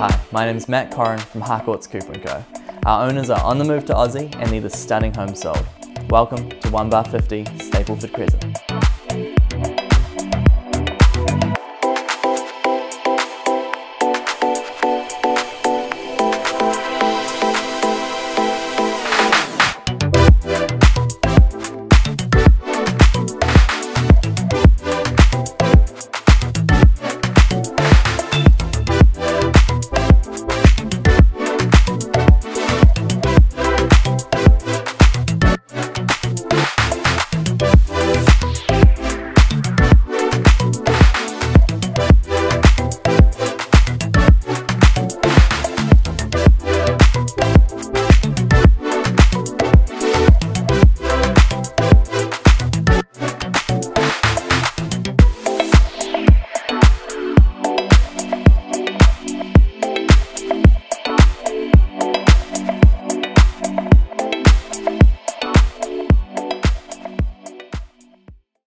Hi, my name is Matt Corrin from Harcourts Cooper & Co. Our owners are on the move to Aussie and need a stunning home sold. Welcome to 1 bar 50 Stapleford Crescent.